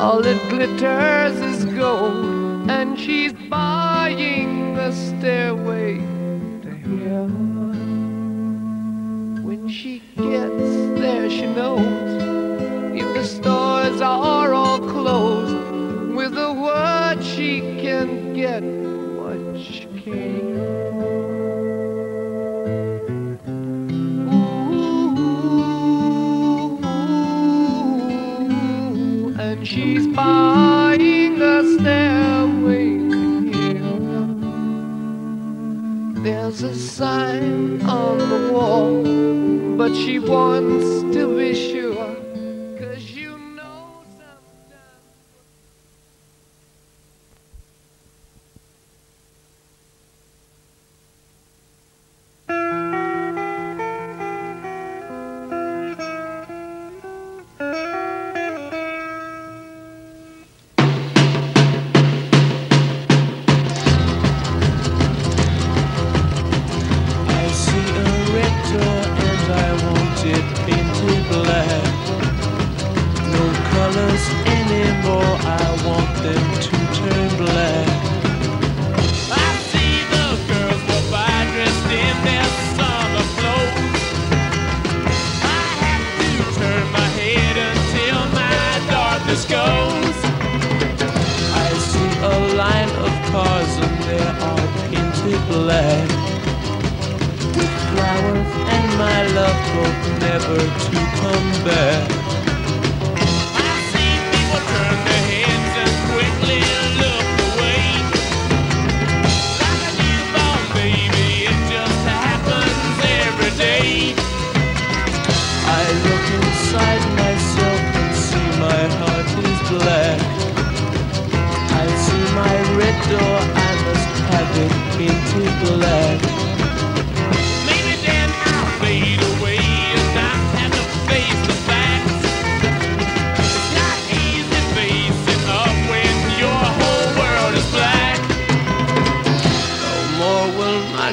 All that glitters is gold, and she's buying the stairway to heaven. When she gets there, she knows if the stores are all closed, with a word she can get what she came. She's buying a stairway heaven. There's a sign on the wall, but she wants to be sure. Black with flowers and my love hope never to come back.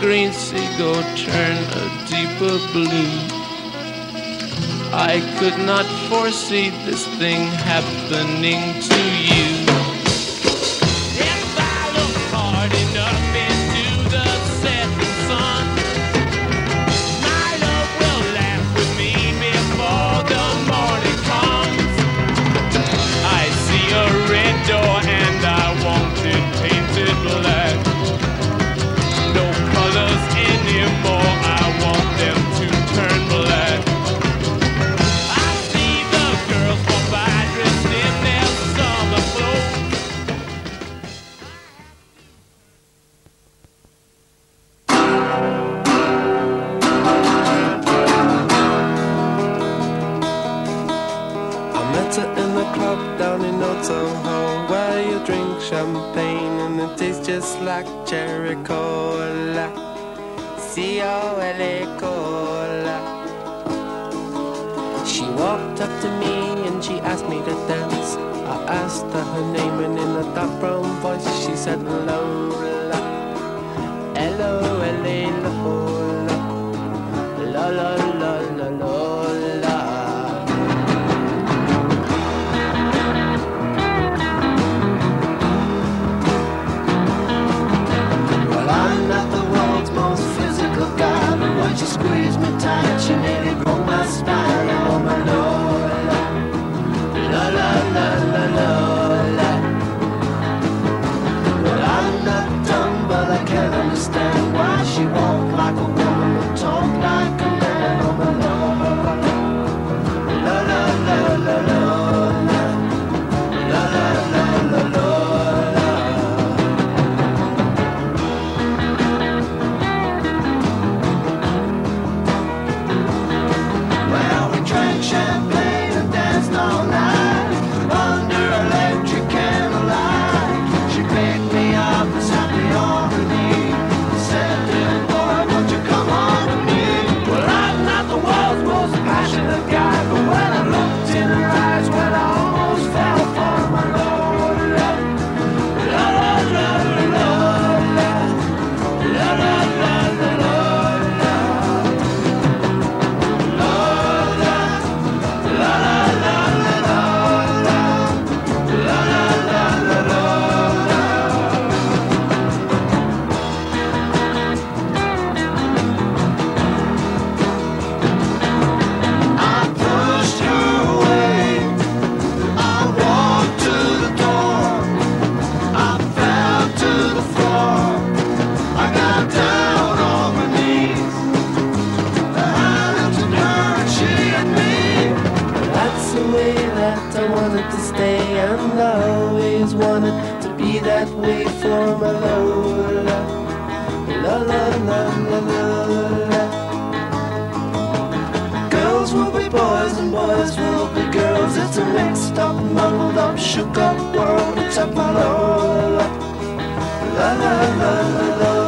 Green seagull turn a deeper blue. I could not foresee this thing happening to you. In the club down in Old Soho Where you drink champagne and it tastes just like cherry cola. C-O-L-A cola. She walked up to me and she asked me to dance. I asked her her name and in a dark brown voice she said Lola. L-O-L-A Lola. La la warm la la la la la la la Girls will be boys and boys will be girls. It's a mixed up, muddled up, shook up world. It's a la la la la la la.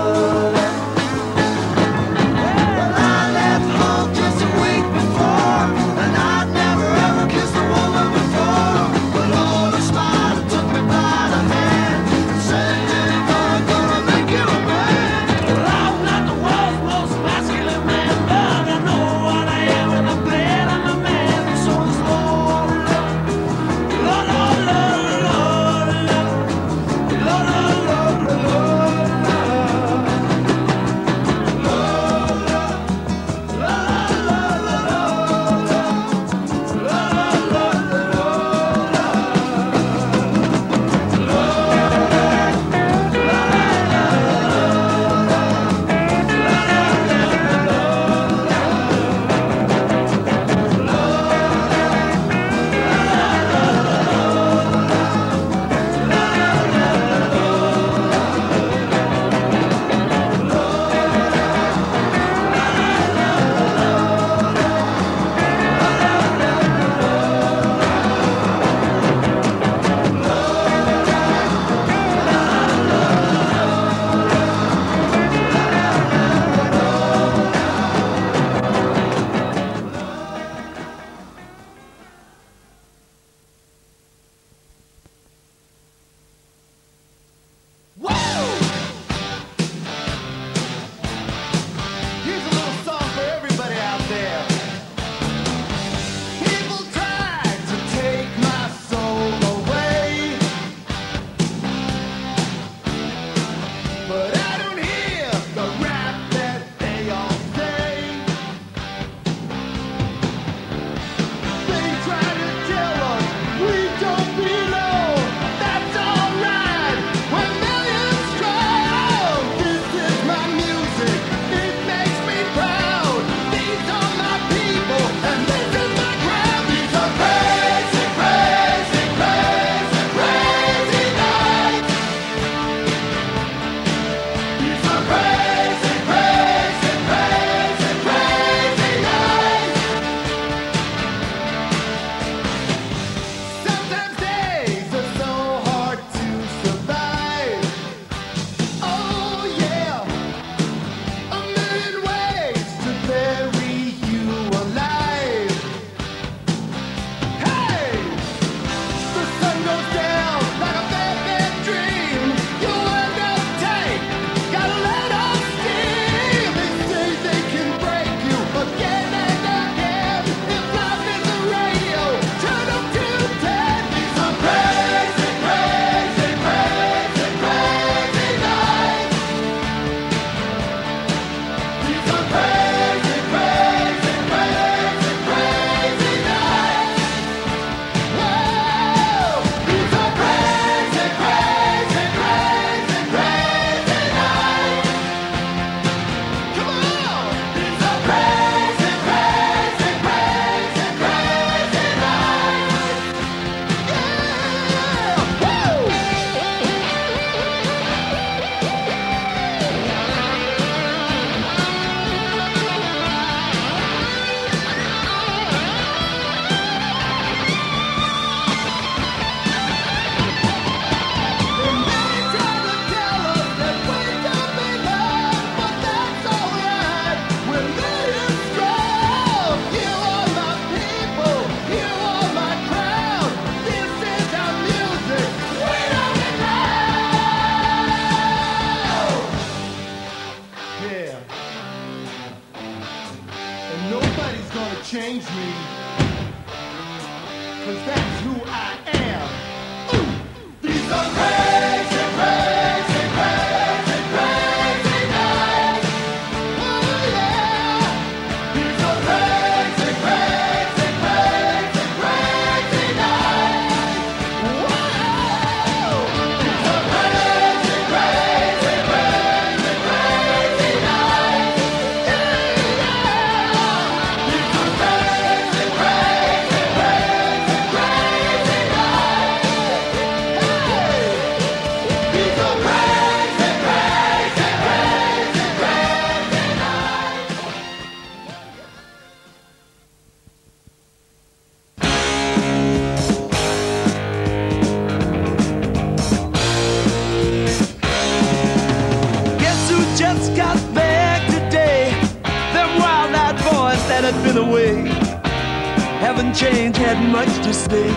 Haven't hadn't much to say.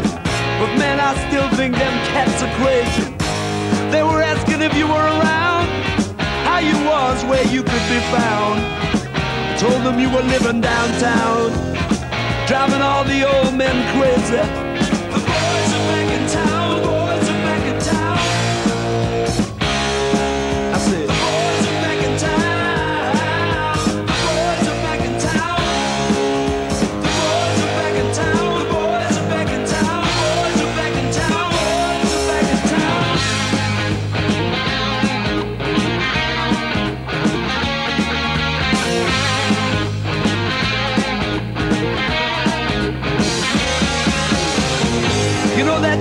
But man, I still think them cats are crazy. They were asking if you were around, how you was, where you could be found. I told them you were living downtown, driving all the old men crazy.